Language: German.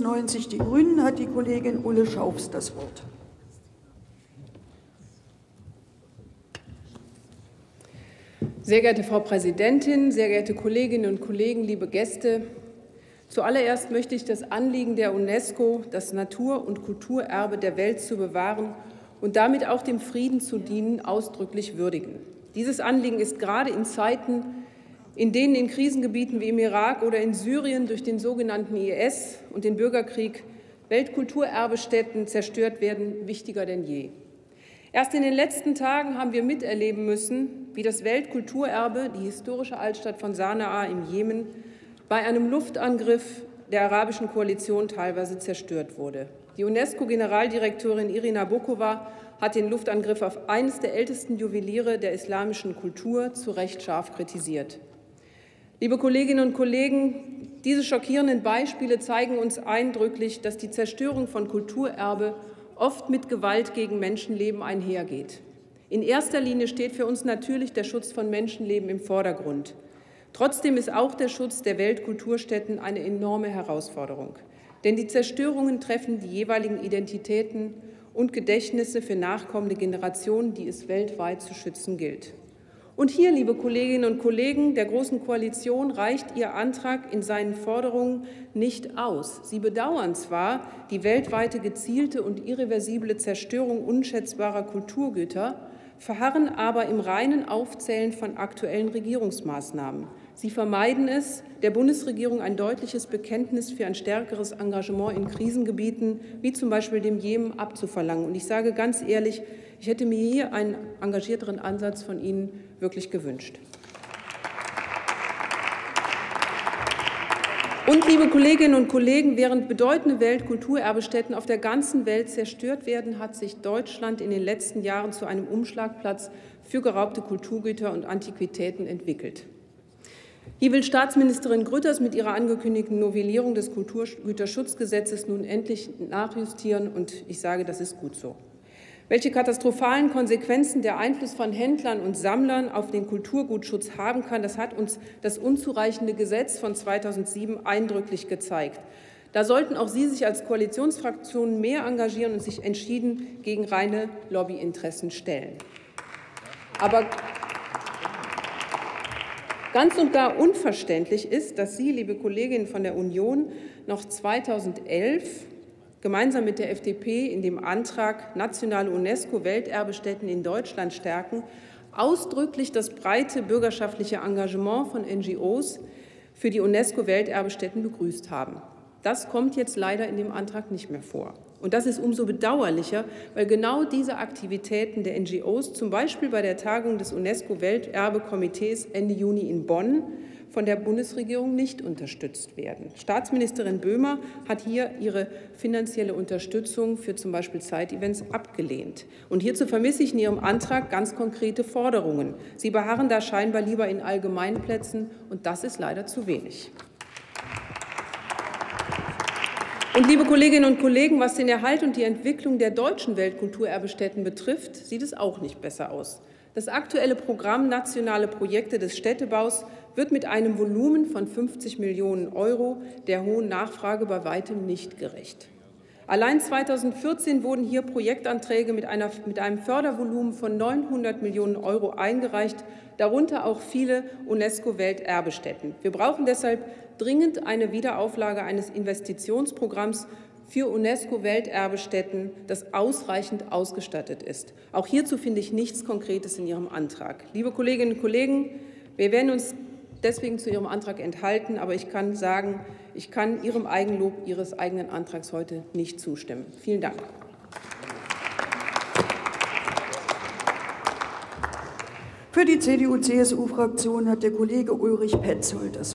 Bündnis 90 Die Grünen hat die Kollegin Ulle Schaufs das Wort. Sehr geehrte Frau Präsidentin, sehr geehrte Kolleginnen und Kollegen, liebe Gäste! Zuallererst möchte ich das Anliegen der UNESCO, das Natur- und Kulturerbe der Welt zu bewahren und damit auch dem Frieden zu dienen, ausdrücklich würdigen. Dieses Anliegen ist gerade in Zeiten, in denen in Krisengebieten wie im Irak oder in Syrien durch den sogenannten IS und den Bürgerkrieg Weltkulturerbestätten zerstört werden, wichtiger denn je. Erst in den letzten Tagen haben wir miterleben müssen, wie das Weltkulturerbe, die historische Altstadt von Sanaa im Jemen, bei einem Luftangriff der arabischen Koalition teilweise zerstört wurde. Die UNESCO-Generaldirektorin Irina Bokova hat den Luftangriff auf eines der ältesten Juweliere der islamischen Kultur zu Recht scharf kritisiert. Liebe Kolleginnen und Kollegen, diese schockierenden Beispiele zeigen uns eindrücklich, dass die Zerstörung von Kulturerbe oft mit Gewalt gegen Menschenleben einhergeht. In erster Linie steht für uns natürlich der Schutz von Menschenleben im Vordergrund. Trotzdem ist auch der Schutz der Weltkulturstätten eine enorme Herausforderung. Denn die Zerstörungen treffen die jeweiligen Identitäten und Gedächtnisse für nachkommende Generationen, die es weltweit zu schützen gilt. Und hier, liebe Kolleginnen und Kollegen der Großen Koalition, reicht Ihr Antrag in seinen Forderungen nicht aus. Sie bedauern zwar die weltweite gezielte und irreversible Zerstörung unschätzbarer Kulturgüter, verharren aber im reinen Aufzählen von aktuellen Regierungsmaßnahmen. Sie vermeiden es, der Bundesregierung ein deutliches Bekenntnis für ein stärkeres Engagement in Krisengebieten, wie zum Beispiel dem Jemen, abzuverlangen. Und ich sage ganz ehrlich, ich hätte mir hier einen engagierteren Ansatz von Ihnen wirklich gewünscht. Und, liebe Kolleginnen und Kollegen, während bedeutende Weltkulturerbestätten auf der ganzen Welt zerstört werden, hat sich Deutschland in den letzten Jahren zu einem Umschlagplatz für geraubte Kulturgüter und Antiquitäten entwickelt. Hier will Staatsministerin Grütters mit ihrer angekündigten Novellierung des Kulturgüterschutzgesetzes nun endlich nachjustieren, und ich sage, das ist gut so. Welche katastrophalen Konsequenzen der Einfluss von Händlern und Sammlern auf den Kulturgutschutz haben kann, das hat uns das unzureichende Gesetz von 2007 eindrücklich gezeigt. Da sollten auch Sie sich als Koalitionsfraktionen mehr engagieren und sich entschieden gegen reine Lobbyinteressen stellen. Aber Ganz und gar unverständlich ist, dass Sie, liebe Kolleginnen von der Union, noch 2011 gemeinsam mit der FDP in dem Antrag nationale UNESCO-Welterbestätten in Deutschland stärken, ausdrücklich das breite bürgerschaftliche Engagement von NGOs für die UNESCO-Welterbestätten begrüßt haben. Das kommt jetzt leider in dem Antrag nicht mehr vor. Und das ist umso bedauerlicher, weil genau diese Aktivitäten der NGOs, zum Beispiel bei der Tagung des UNESCO-Welterbekomitees Ende Juni in Bonn, von der Bundesregierung nicht unterstützt werden. Staatsministerin Böhmer hat hier ihre finanzielle Unterstützung für zum Beispiel Zeitevents abgelehnt. Und hierzu vermisse ich in ihrem Antrag ganz konkrete Forderungen. Sie beharren da scheinbar lieber in Allgemeinplätzen, und das ist leider zu wenig. Und liebe Kolleginnen und Kollegen, was den Erhalt und die Entwicklung der deutschen Weltkulturerbestätten betrifft, sieht es auch nicht besser aus. Das aktuelle Programm Nationale Projekte des Städtebaus wird mit einem Volumen von 50 Millionen Euro der hohen Nachfrage bei weitem nicht gerecht. Allein 2014 wurden hier Projektanträge mit, einer, mit, einem Fördervolumen von 900 Millionen Euro eingereicht, darunter auch viele UNESCO-Welterbestätten. Wir brauchen deshalb dringend eine Wiederauflage eines Investitionsprogramms für UNESCO-Welterbestätten, das ausreichend ausgestattet ist. Auch hierzu finde ich nichts Konkretes in Ihrem Antrag. Liebe Kolleginnen und Kollegen, wir werden uns deswegen zu Ihrem Antrag enthalten. Aber ich kann sagen, ich kann Ihrem Eigenlob Ihres eigenen Antrags heute nicht zustimmen. Vielen Dank. Für die CDU-CSU-Fraktion hat der Kollege Ulrich Petzold das